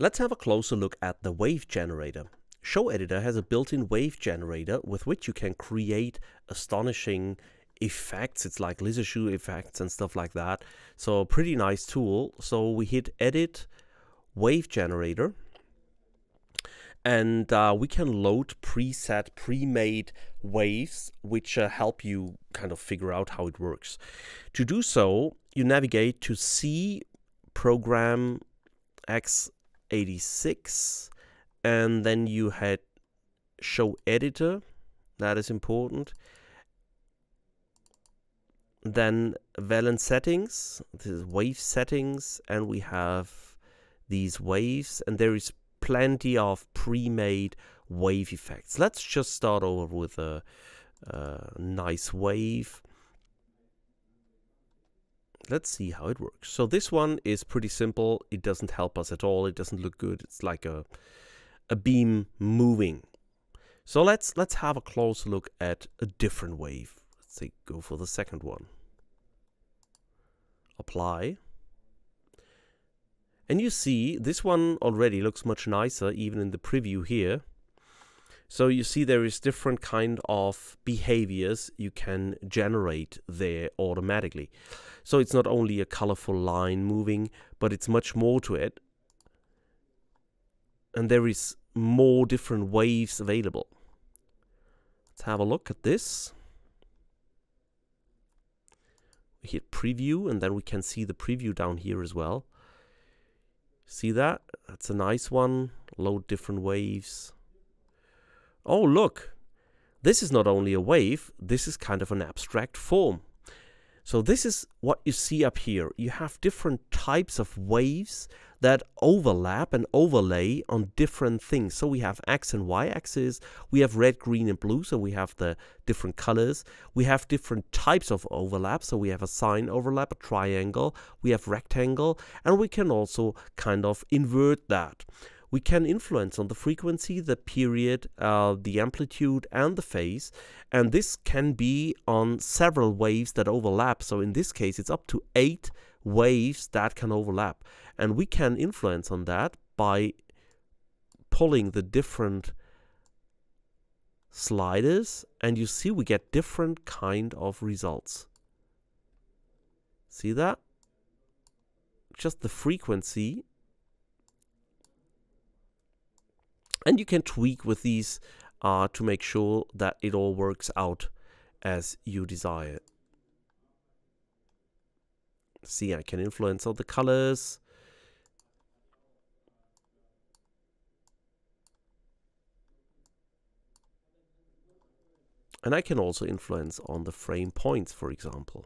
Let's have a closer look at the wave generator. Showeditor has a built-in wave generator with which you can create astonishing effects. It's like laser show effects and stuff like that. So pretty nice tool. So we hit Edit, Wave Generator, and uh, we can load preset, pre-made waves, which uh, help you kind of figure out how it works. To do so, you navigate to C Program X 86 and then you had show editor that is important. Then valence settings this is wave settings and we have these waves and there is plenty of pre-made wave effects. Let's just start over with a, a nice wave let's see how it works. So this one is pretty simple. It doesn't help us at all. It doesn't look good. It's like a, a beam moving. So let's let's have a close look at a different wave. Let's say go for the second one. Apply. And you see this one already looks much nicer even in the preview here. So you see there is different kind of behaviors you can generate there automatically. So it's not only a colorful line moving, but it's much more to it. And there is more different waves available. Let's have a look at this. We hit preview and then we can see the preview down here as well. See that? That's a nice one. Load different waves oh look, this is not only a wave, this is kind of an abstract form. So this is what you see up here. You have different types of waves that overlap and overlay on different things. So we have X and Y axis, we have red, green, and blue, so we have the different colors. We have different types of overlap, so we have a sine overlap, a triangle, we have rectangle, and we can also kind of invert that we can influence on the frequency, the period, uh, the amplitude, and the phase. And this can be on several waves that overlap. So in this case, it's up to eight waves that can overlap. And we can influence on that by pulling the different sliders and you see we get different kind of results. See that? Just the frequency and you can tweak with these uh, to make sure that it all works out as you desire. See, I can influence all the colors. And I can also influence on the frame points, for example.